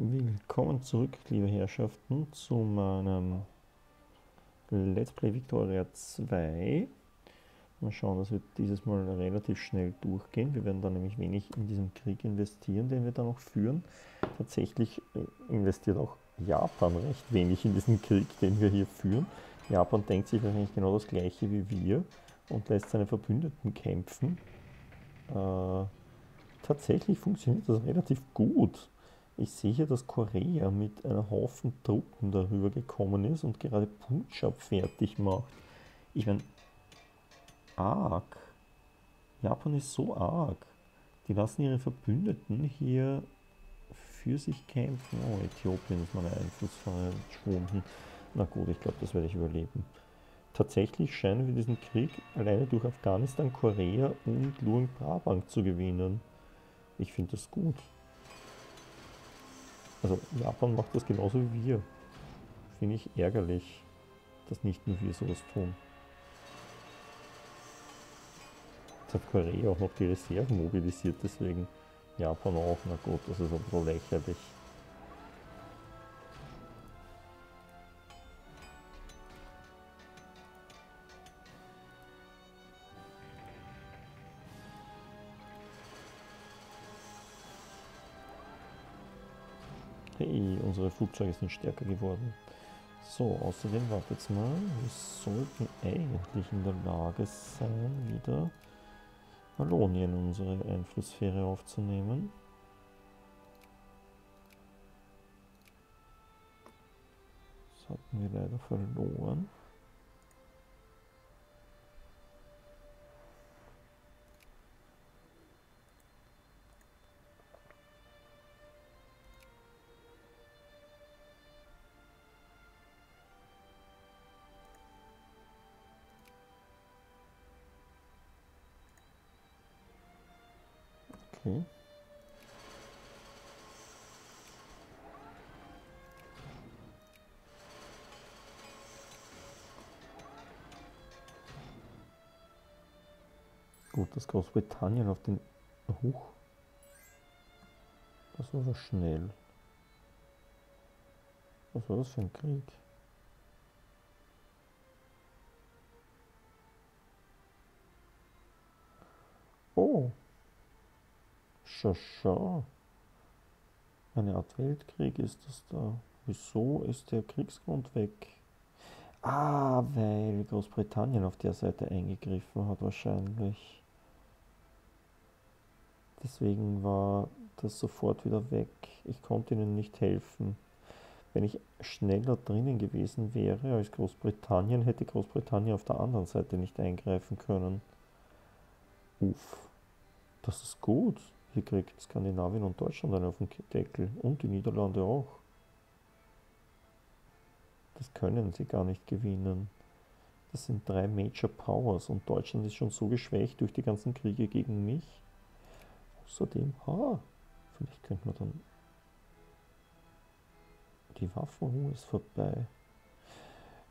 Willkommen zurück, liebe Herrschaften, zu meinem Let's Play Victoria 2. Mal schauen, dass wir dieses Mal relativ schnell durchgehen. Wir werden da nämlich wenig in diesen Krieg investieren, den wir da noch führen. Tatsächlich äh, investiert auch Japan recht wenig in diesen Krieg, den wir hier führen. Japan denkt sich wahrscheinlich genau das gleiche wie wir und lässt seine Verbündeten kämpfen. Äh, tatsächlich funktioniert das relativ gut. Ich sehe hier, dass Korea mit einer Haufen Truppen darüber gekommen ist und gerade Punjab fertig macht. Ich meine, arg. Japan ist so arg. Die lassen ihre Verbündeten hier für sich kämpfen. Oh, Äthiopien ist meine Einflussfreiheit verschwunden. Na gut, ich glaube, das werde ich überleben. Tatsächlich scheinen wir diesen Krieg alleine durch Afghanistan, Korea und Luang Prabang zu gewinnen. Ich finde das gut. Also Japan macht das genauso wie wir. Finde ich ärgerlich, dass nicht nur wir sowas tun. Jetzt hat Korea auch noch die Reserven mobilisiert, deswegen Japan auch. Na gut, das ist aber so lächerlich. Unsere Flugzeuge sind stärker geworden. So, außerdem, wartet mal, wir sollten eigentlich in der Lage sein, wieder Wallonien in unsere Einflusssphäre aufzunehmen. Das hatten wir leider verloren. Okay. Gut, dass Großbritannien auf den Huch. Das war so schnell. Was war das für ein Krieg? Oh. Schau. Eine Art Weltkrieg ist das da. Wieso ist der Kriegsgrund weg? Ah, weil Großbritannien auf der Seite eingegriffen hat wahrscheinlich. Deswegen war das sofort wieder weg. Ich konnte ihnen nicht helfen. Wenn ich schneller drinnen gewesen wäre als Großbritannien, hätte Großbritannien auf der anderen Seite nicht eingreifen können. Uff, das ist gut. Hier kriegt Skandinavien und Deutschland einen auf den Deckel und die Niederlande auch. Das können sie gar nicht gewinnen. Das sind drei Major Powers und Deutschland ist schon so geschwächt durch die ganzen Kriege gegen mich. Außerdem, ha, vielleicht könnte man dann. Die Waffenruhe ist vorbei.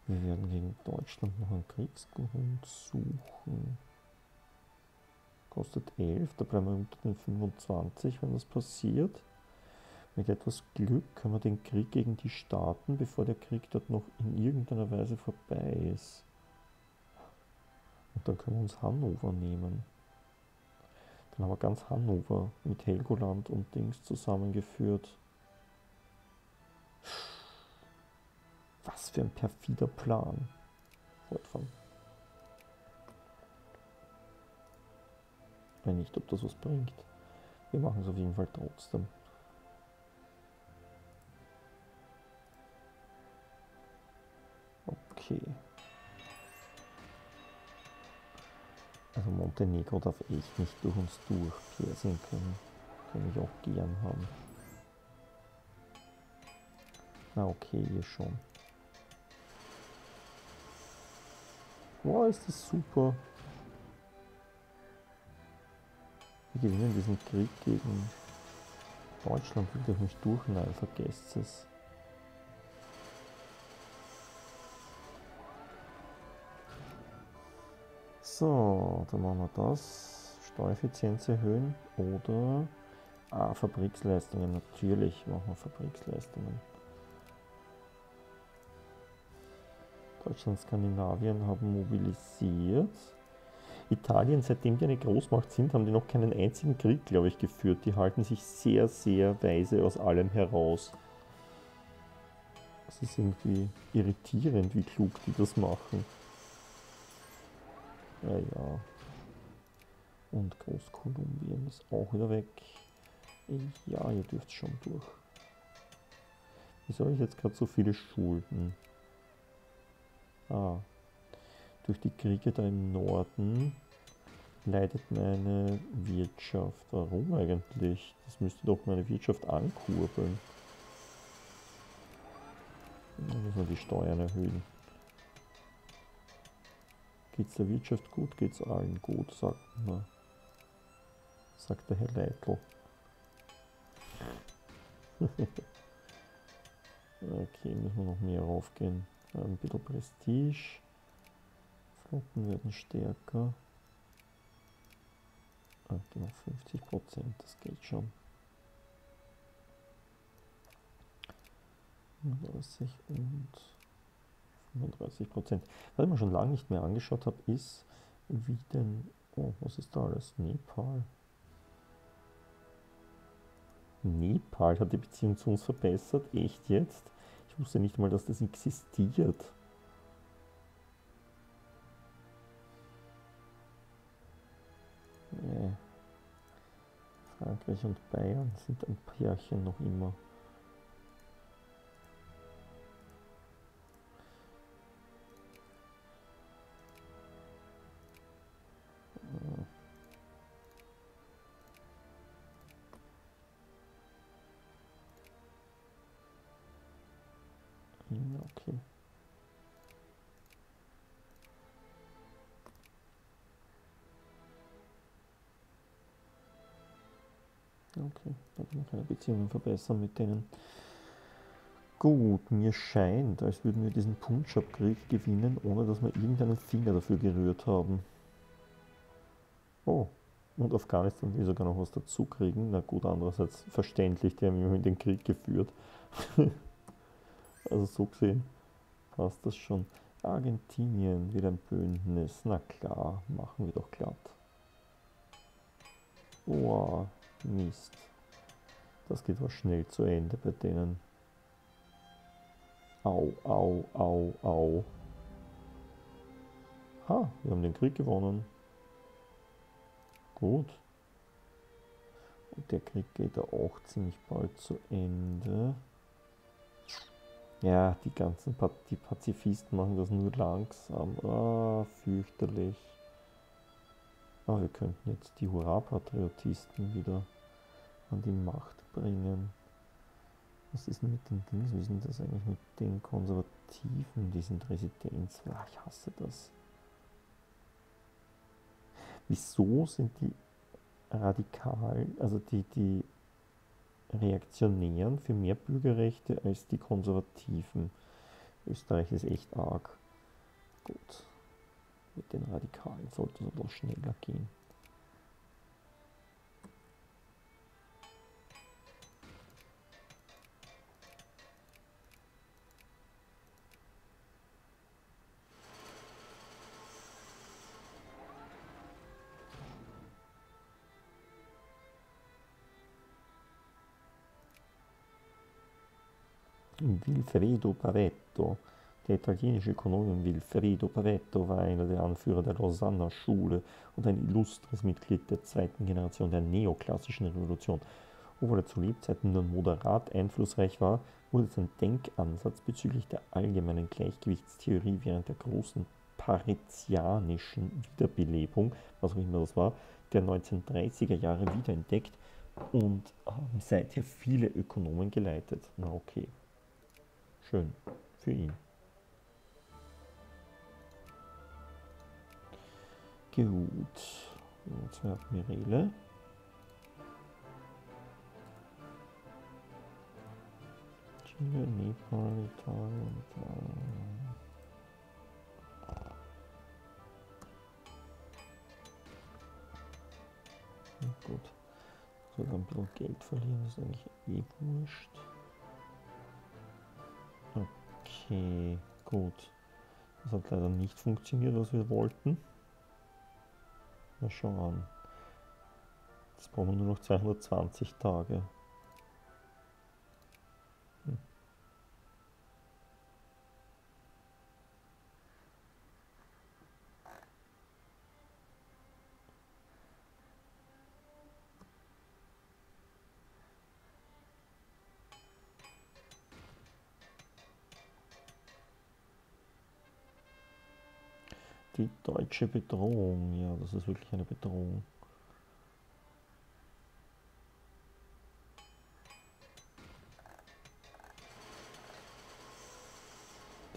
Wir werden gegen Deutschland noch einen Kriegsgrund suchen kostet 11, da bleiben wir unter den 25, wenn das passiert. Mit etwas Glück können wir den Krieg gegen die starten, bevor der Krieg dort noch in irgendeiner Weise vorbei ist. Und dann können wir uns Hannover nehmen. Dann haben wir ganz Hannover mit Helgoland und Dings zusammengeführt. Was für ein perfider Plan. Fortfahren. Mir nicht, ob das was bringt. Wir machen es auf jeden Fall trotzdem. Okay. Also Montenegro darf echt nicht durch uns durch. Persien können, können ich auch gern haben. Na okay, hier schon. Boah, ist das super. Wir gewinnen diesen Krieg gegen Deutschland will durch mich durch. Nein, vergesst es. So, dann machen wir das. Steuereffizienz erhöhen oder Ah, Fabriksleistungen, natürlich machen wir Fabriksleistungen. Deutschland, Skandinavien haben mobilisiert. Italien, seitdem die eine Großmacht sind, haben die noch keinen einzigen Krieg, glaube ich, geführt. Die halten sich sehr, sehr weise aus allem heraus. Es ist irgendwie irritierend, wie klug die das machen. Ja, ja. Und Großkolumbien ist auch wieder weg. Ja, ihr dürft schon durch. Wieso habe ich jetzt gerade so viele Schulden? Ah, durch die Kriege da im Norden leidet meine Wirtschaft. Warum eigentlich? Das müsste doch meine Wirtschaft ankurbeln. Dann müssen wir die Steuern erhöhen. Geht es der Wirtschaft gut? Geht es allen gut? Sagt, man. sagt der Herr Leitl. okay, müssen wir noch mehr raufgehen. Ein bisschen Prestige. Flotten werden stärker. Ah, genau 50 Prozent, das geht schon. 35 und 35 Prozent. Was ich mir schon lange nicht mehr angeschaut habe, ist, wie denn, oh, was ist da alles? Nepal. Nepal hat die Beziehung zu uns verbessert? Echt jetzt? Ich wusste nicht mal, dass das existiert. Nee. Frankreich und Bayern sind ein Pärchen noch immer. Okay, da kann man keine Beziehungen verbessern mit denen. Gut, mir scheint, als würden wir diesen Punjab-Krieg gewinnen, ohne dass wir irgendeinen Finger dafür gerührt haben. Oh, und Afghanistan will sogar noch was dazu kriegen. Na gut, andererseits verständlich, die haben immerhin den Krieg geführt. also so gesehen passt das schon. Argentinien will ein Bündnis. Na klar, machen wir doch glatt. Oh, Mist. Das geht was schnell zu Ende bei denen. Au, au, au, au. Ha, wir haben den Krieg gewonnen. Gut. Und der Krieg geht auch ziemlich bald zu Ende. Ja, die ganzen pa die Pazifisten machen das nur langsam. Ah, fürchterlich. Aber wir könnten jetzt die Hurra-Patriotisten wieder an die Macht bringen. Was ist denn mit den Dings? Wie ist denn das eigentlich mit den Konservativen, die sind Residenz? Ah, ich hasse das. Wieso sind die Radikalen, also die, die Reaktionären für mehr Bürgerrechte als die Konservativen? Österreich ist echt arg. Gut. Mit den Radikalen sollte es aber schneller gehen. Vilfredo Pareto, der italienische Ökonom Vilfredo Pareto war einer der Anführer der Lausanner Schule und ein illustres Mitglied der zweiten Generation der neoklassischen Revolution. Obwohl er zu Lebzeiten nur moderat einflussreich war, wurde sein Denkansatz bezüglich der allgemeinen Gleichgewichtstheorie während der großen paretianischen Wiederbelebung, was auch immer das war, der 1930er Jahre wiederentdeckt und haben seither viele Ökonomen geleitet. Na okay. Schön. Für ihn. Gut. Zwei Admirale. Chile, Nepal, Italien, Italien. Gut. wird ein bisschen Geld verlieren, ist eigentlich eh wurscht. Okay, gut. Das hat leider nicht funktioniert, was wir wollten. Na schau an. Jetzt brauchen wir nur noch 220 Tage. Die deutsche Bedrohung, ja, das ist wirklich eine Bedrohung.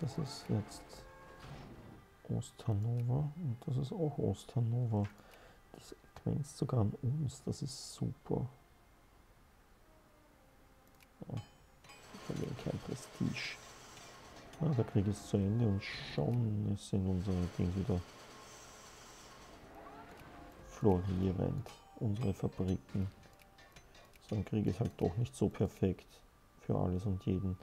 Das ist jetzt Osthannover und das ist auch Osthannover. Das grenzt sogar an uns, das ist super. Ja, wir verlieren kein Prestige. Ah, der Krieg ist zu Ende und schon sind unsere Dinge wieder florierend, unsere Fabriken. So ein Krieg ist halt doch nicht so perfekt für alles und jeden.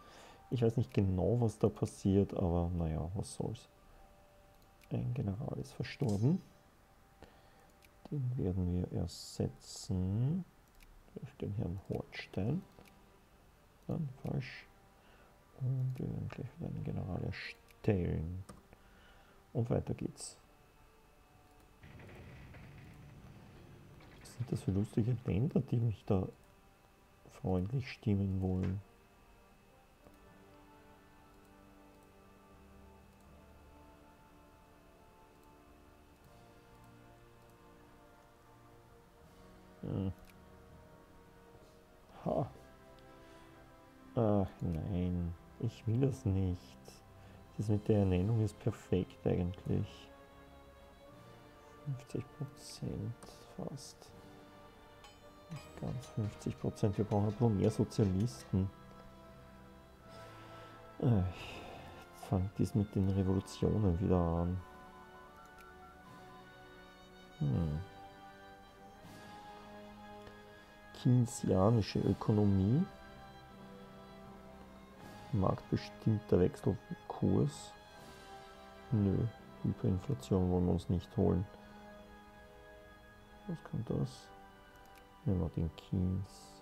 Ich weiß nicht genau, was da passiert, aber naja, was soll's. Ein General ist verstorben. Den werden wir ersetzen durch den Herrn Hortstein. Dann falsch. Und wir werden gleich wieder einen General erstellen. Und weiter geht's. Was sind das für lustige Länder, die mich da freundlich stimmen wollen? Hm. Ha. Ach nein. Ich will das nicht. Das mit der Ernennung ist perfekt eigentlich. 50% fast. Nicht ganz 50% Wir brauchen ein bisschen mehr Sozialisten. Jetzt fängt dies mit den Revolutionen wieder an. Hm. Keynesianische Ökonomie marktbestimmter Wechselkurs. Nö, Hyperinflation wollen wir uns nicht holen. Was kann das? Nehmen wir den Keynes.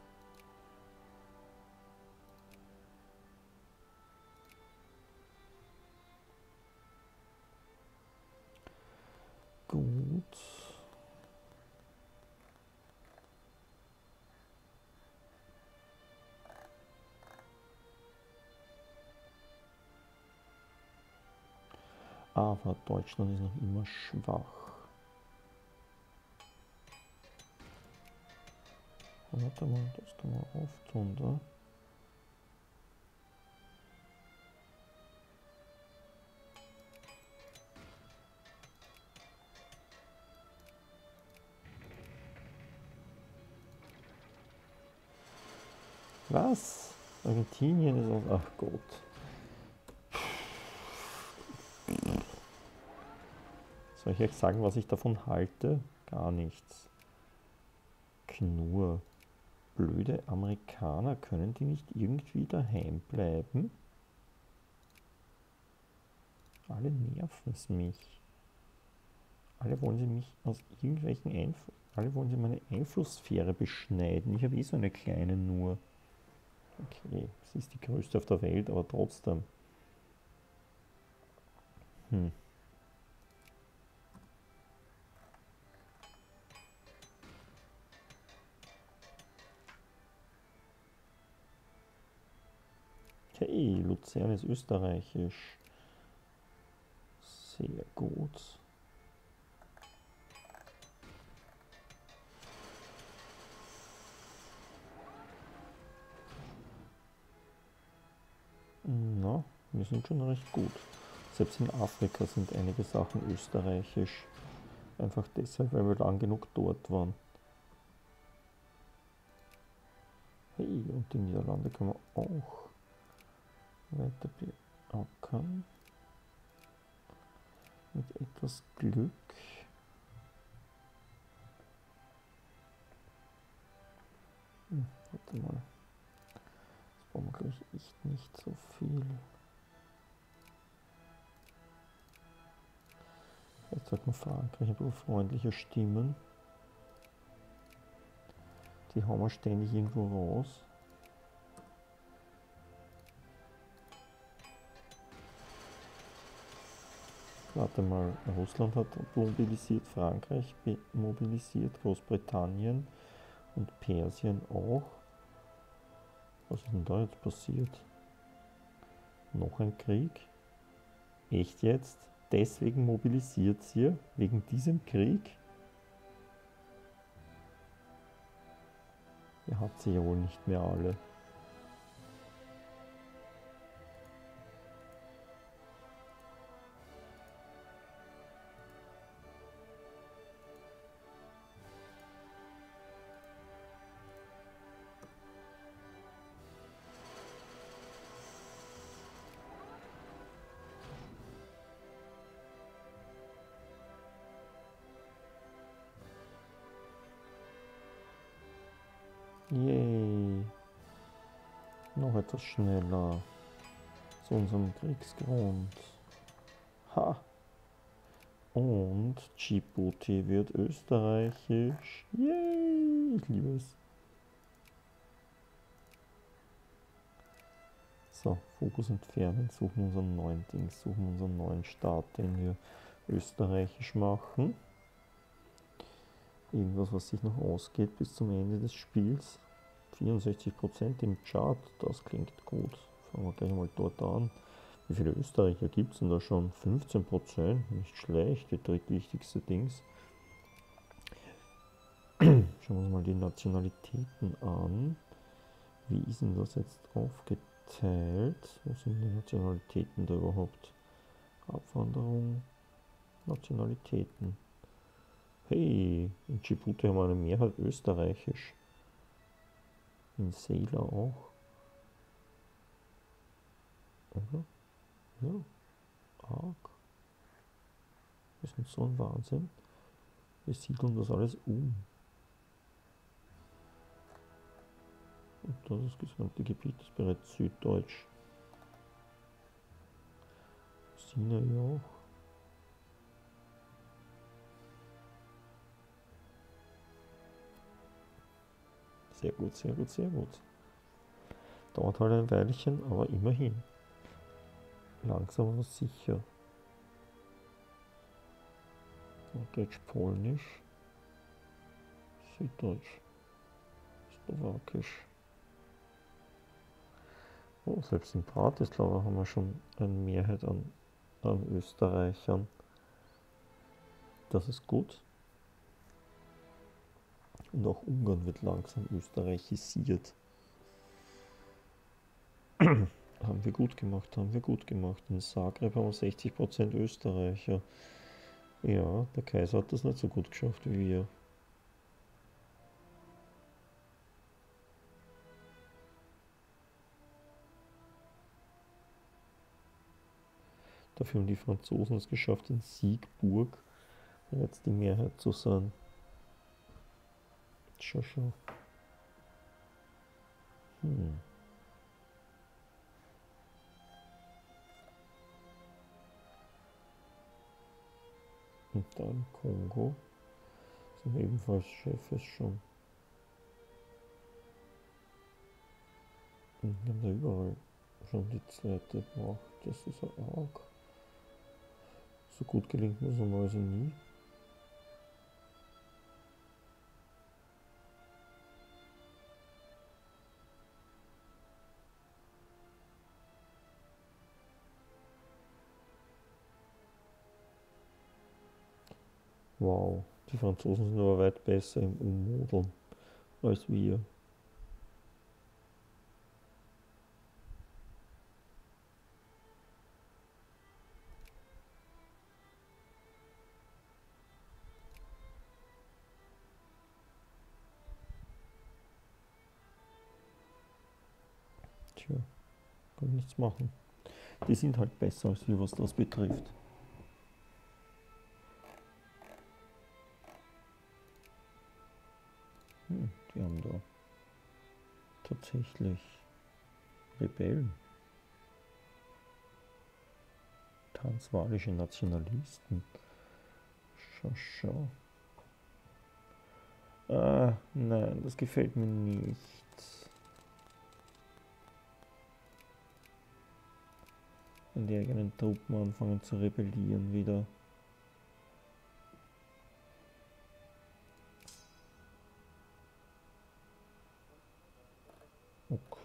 Aber Deutschland ist noch immer schwach. Warte mal, das kann man auftun, da. Was? Argentinien ist auch. Ach Gott. Soll ich euch sagen, was ich davon halte? Gar nichts. Knur. Blöde Amerikaner, können die nicht irgendwie daheim bleiben? Alle nerven es mich. Alle wollen sie mich aus irgendwelchen Einfluss. Alle wollen sie meine Einflusssphäre beschneiden. Ich habe eh so eine kleine nur. Okay, sie ist die größte auf der Welt, aber trotzdem. Hm. Hey, Luzern ist österreichisch. Sehr gut. Na, wir sind schon recht gut. Selbst in Afrika sind einige Sachen österreichisch. Einfach deshalb, weil wir lang genug dort waren. Hey, und die Niederlande können wir auch weiter beackern. Mit etwas Glück. Warte mal. Das brauchen wir, glaube ich, echt nicht so viel. Jetzt sollten wir Frankreich ein bisschen freundlicher stimmen. Die hauen wir ständig irgendwo raus. Warte mal, Russland hat mobilisiert, Frankreich mobilisiert, Großbritannien und Persien auch. Was ist denn da jetzt passiert? Noch ein Krieg? Echt jetzt? Deswegen mobilisiert sie, wegen diesem Krieg? Er hat sie ja wohl nicht mehr alle. Etwas schneller. Zu unserem Kriegsgrund. Ha. Und Djibouti wird österreichisch. Yay. Ich liebe es. So, Fokus entfernen, suchen unseren neuen Ding, suchen unseren neuen Staat, den wir österreichisch machen irgendwas, was sich noch ausgeht bis zum Ende des Spiels. 64% im Chart, das klingt gut. Fangen wir gleich mal dort an. Wie viele Österreicher gibt es denn da schon? 15%, nicht schlecht, die drittwichtigste Dings. Schauen wir uns mal die Nationalitäten an. Wie ist denn das jetzt aufgeteilt? Wo sind die Nationalitäten da überhaupt? Abwanderung, Nationalitäten. Hey, in Djibouti haben wir eine Mehrheit österreichisch. In Sela auch. Oder? Ja. Arg. Wir sind so ein Wahnsinn. Wir siedeln das alles um. Und das gesamte Gebiet ist bereits süddeutsch. Sinai auch. Sehr gut, sehr gut, sehr gut. Dauert halt ein Weilchen, aber immerhin. Langsam aber sicher. Deutsch-Polnisch. Süddeutsch. Slowakisch. Oh, selbst in Bratislava haben wir schon eine Mehrheit an, an Österreichern. Das ist gut. Und auch Ungarn wird langsam österreichisiert. haben wir gut gemacht, haben wir gut gemacht. In Zagreb haben wir 60% Österreicher. Ja, der Kaiser hat das nicht so gut geschafft wie wir. Dafür haben die Franzosen es geschafft, in Siegburg jetzt die Mehrheit zu sein. Schau. Hm. Und dann Kongo. Sind ebenfalls Chefs schon. Und wir haben da überall schon die zweite Macht. Das ist arg. So gut gelingt mir so also nie. Wow, die Franzosen sind aber weit besser im Ummodeln als wir. Tja, kann nichts machen. Die sind halt besser als wir, was das betrifft. Die haben da tatsächlich Rebellen. Transwalische Nationalisten. Schau, schau. Ah, nein, das gefällt mir nicht. Wenn die eigenen Truppen anfangen zu rebellieren wieder.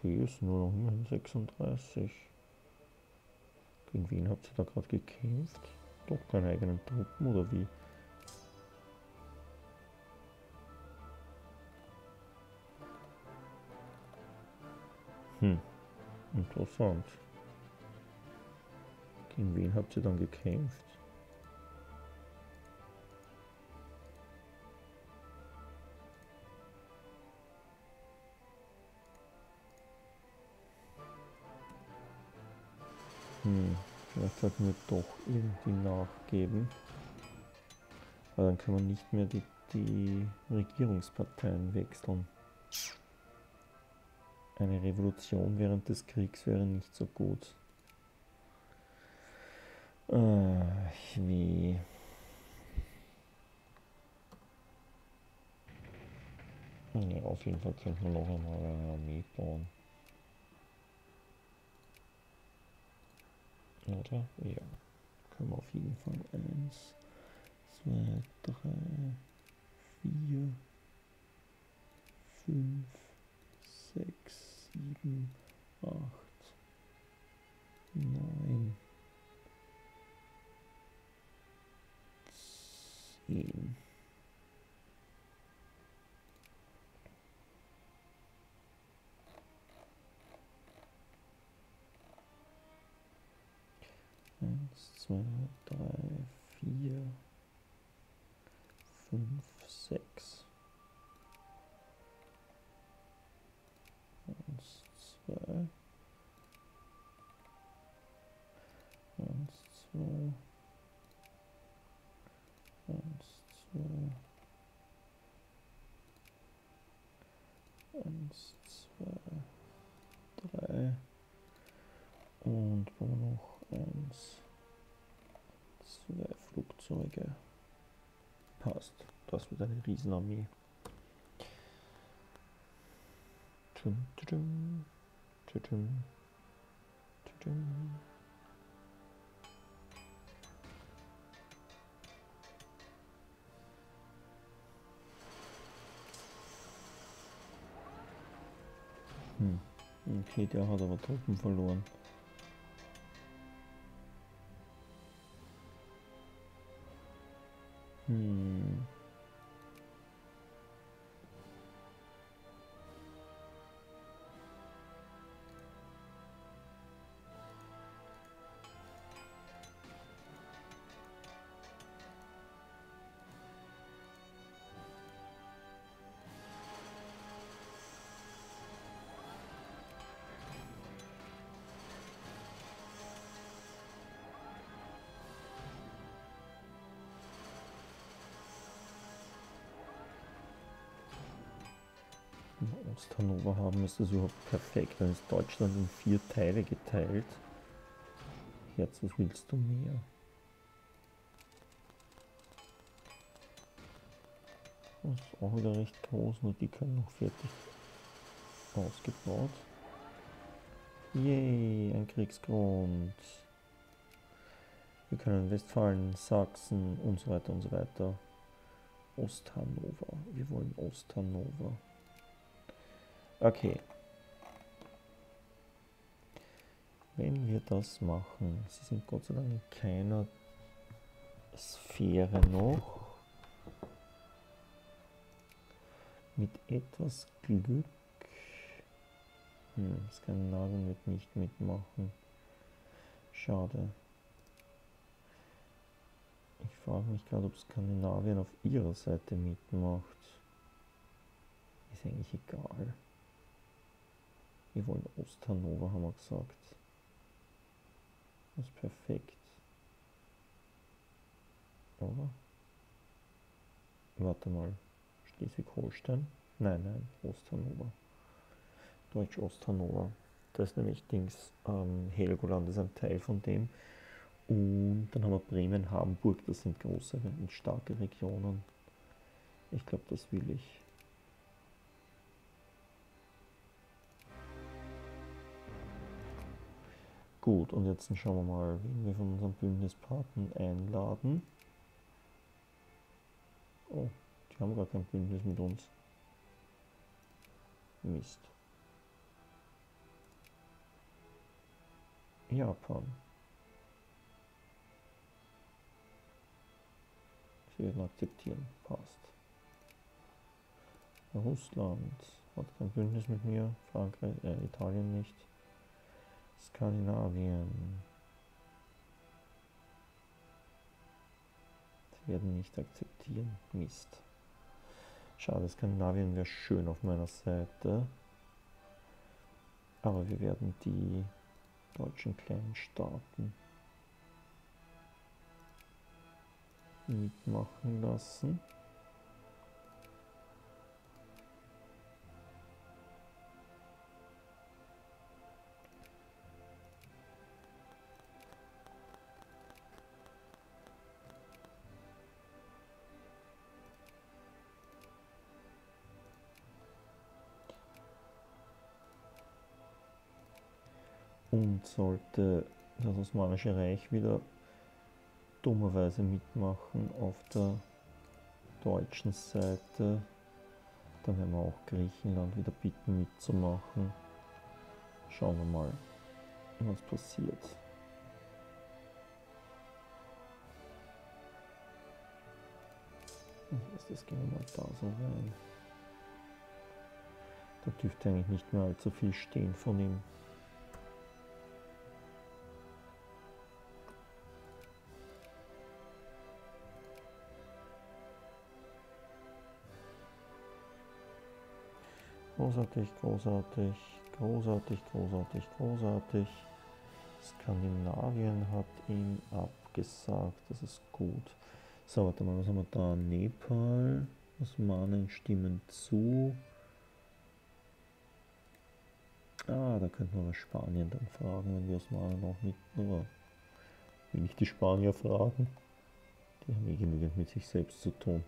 Okay, ist nur noch immerhin 36. Gegen wen habt ihr da gerade gekämpft? Doch keine eigenen Truppen oder wie? Hm, interessant. Gegen wen habt ihr dann gekämpft? Vielleicht sollten wir doch irgendwie nachgeben. Aber dann können wir nicht mehr die, die Regierungsparteien wechseln. Eine Revolution während des Kriegs wäre nicht so gut. Äh, wie. Ja, auf jeden Fall könnte man noch einmal eine Armee bauen. Oder? Ja. Können wir auf jeden Fall. Eins, zwei, drei, vier, fünf, sechs, sieben, acht, 2, 3, 4, 5, 6. 1, 2. 1, 2. 1, 2. 1, 2, 3 und wo noch 1, Waffen, Flugzeuge. Passt. Das wird eine Riesenarmee. Dum, dum, dum, hm. Okay, der hat aber Truppen verloren. Hm. Osthannover haben, ist das überhaupt perfekt. Dann ist Deutschland in vier Teile geteilt. Jetzt, was willst du mehr? Das ist auch wieder recht groß, nur die können noch fertig ausgebaut. Yay, ein Kriegsgrund. Wir können Westfalen, Sachsen und so weiter und so weiter. Osthannover. Wir wollen Osthannover. Okay. Wenn wir das machen, sie sind Gott sei Dank in keiner Sphäre noch. Mit etwas Glück. Hm, Skandinavien wird nicht mitmachen. Schade. Ich frage mich gerade, ob Skandinavien auf ihrer Seite mitmacht. Ist eigentlich egal. Wir wollen Osthannover, haben wir gesagt. Das ist perfekt. Oder? Warte mal. Schleswig-Holstein? Nein, nein, Osthannover. Deutsch-Osthannover. Da ist nämlich Dings, ähm, Helgoland ist ein Teil von dem. Und dann haben wir Bremen, Hamburg, das sind große und starke Regionen. Ich glaube, das will ich. Gut, und jetzt schauen wir mal, wen wir von unseren Bündnispartnern einladen. Oh, die haben gar kein Bündnis mit uns. Mist. Japan. Sie werden akzeptieren. Passt. Russland hat kein Bündnis mit mir. Frankreich, äh, Italien nicht. Skandinavien. Sie werden nicht akzeptieren. Mist. Schade, Skandinavien wäre schön auf meiner Seite. Aber wir werden die deutschen kleinen Staaten mitmachen lassen. Sollte das Osmanische Reich wieder dummerweise mitmachen auf der deutschen Seite, dann werden wir auch Griechenland wieder bitten mitzumachen. Schauen wir mal, was passiert. Erstes gehen wir mal da so rein. Da dürfte eigentlich nicht mehr allzu viel stehen von ihm. Großartig, großartig, großartig, großartig, großartig. Skandinavien hat ihm abgesagt, das ist gut. So, warte mal, was haben wir da? Nepal, Osmanen stimmen zu. Ah, da könnten wir Spanien dann fragen, wenn die Osmanen auch mit. Oder will ich die Spanier fragen? Die haben eh genügend mit sich selbst zu tun.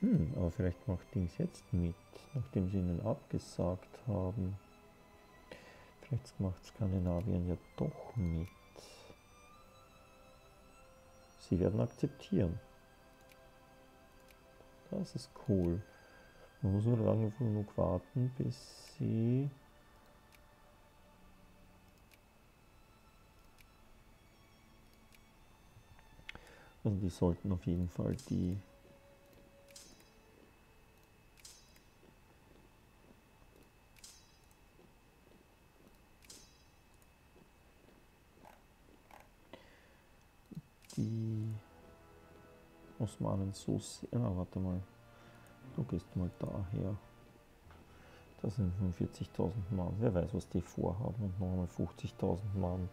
Hm, aber vielleicht macht Dings jetzt mit, nachdem sie ihnen abgesagt haben. Vielleicht macht Skandinavien ja doch mit. Sie werden akzeptieren. Das ist cool. Man muss nur lange genug warten, bis sie Also die sollten auf jeden Fall die die Osmanen so sehr. Ah, warte mal. Du gehst mal daher. Das sind 45.000 Mann. Wer weiß, was die vorhaben. Und nochmal 50.000 Mann.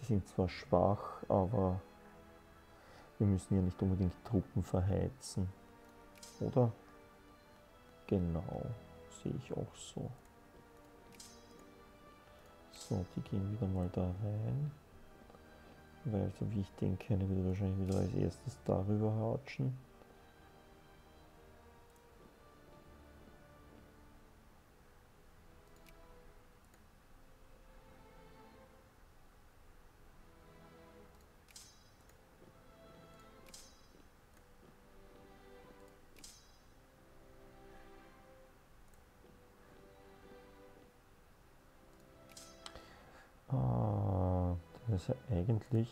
Die sind zwar schwach, aber wir müssen ja nicht unbedingt Truppen verheizen. Oder? Genau, sehe ich auch so. So, die gehen wieder mal da rein. Weil, so wie ich den kenne, wird wahrscheinlich wieder als erstes darüber hatschen. Eigentlich,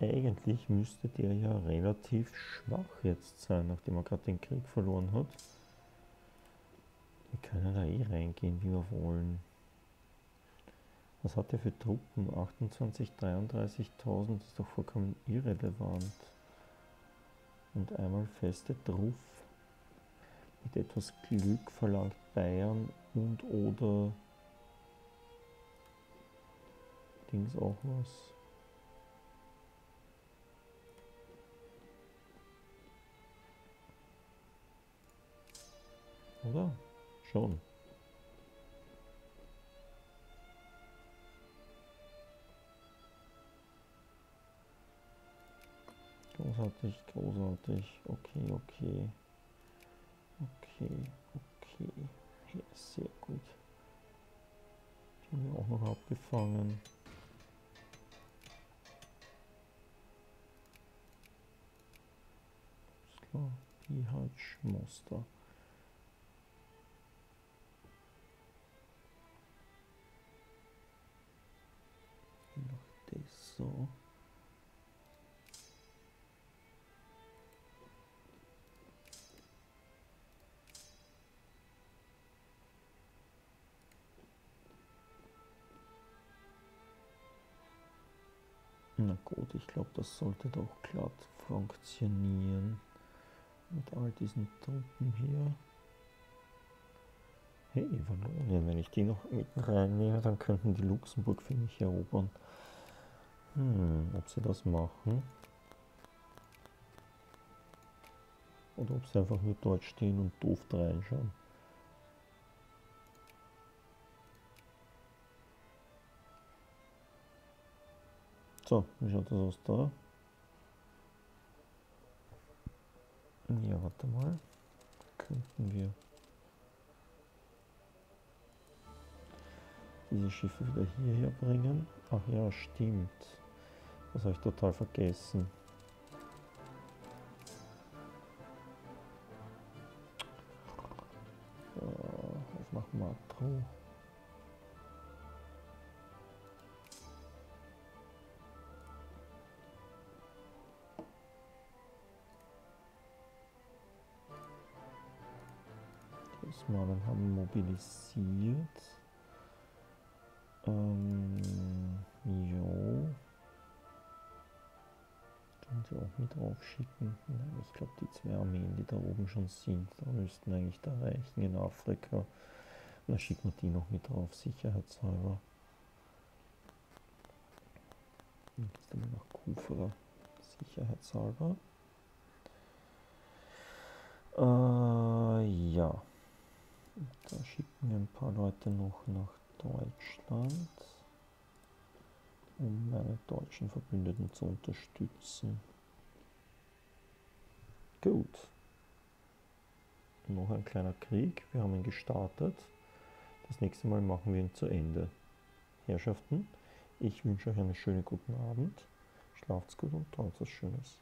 eigentlich müsste der ja relativ schwach jetzt sein, nachdem er gerade den Krieg verloren hat. Wir können da eh reingehen, wie wir wollen. Was hat er für Truppen? 28, 33.000, das ist doch vollkommen irrelevant. Und einmal feste Truff. Mit etwas Glück verlangt Bayern und oder Dings auch was. Oder? Schon. Großartig, großartig. Okay, okay. Okay, okay. Ja, sehr gut. Die haben wir auch noch abgefangen. Ist klar. PH-Muster. Noch das so. Na gut, ich glaube, das sollte doch glatt funktionieren. Mit all diesen Truppen hier. Hey, Wallonien, wenn ich die noch mit reinnehme, dann könnten die Luxemburg für mich erobern. Hm, ob sie das machen. Oder ob sie einfach nur dort stehen und doof reinschauen. So, wie schaut das aus da? Ja, warte mal. Könnten wir diese Schiffe wieder hierher bringen? Ach ja, stimmt. Das habe ich total vergessen. Äh, auf nach Matro. Osmanen haben mobilisiert. Ähm, jo. Können sie auch mit draufschicken? Nein, ich glaube, die zwei Armeen, die da oben schon sind, da müssten eigentlich da reichen in Afrika. Da schicken wir die noch mit drauf, sicherheitshalber. Jetzt einmal nach Kufra, sicherheitshalber. Äh, ja. Da schicken wir ein paar Leute noch nach Deutschland, um meine deutschen Verbündeten zu unterstützen. Gut. Noch ein kleiner Krieg. Wir haben ihn gestartet. Das nächste Mal machen wir ihn zu Ende. Herrschaften, ich wünsche euch einen schönen guten Abend. Schlaft's gut und tut was Schönes.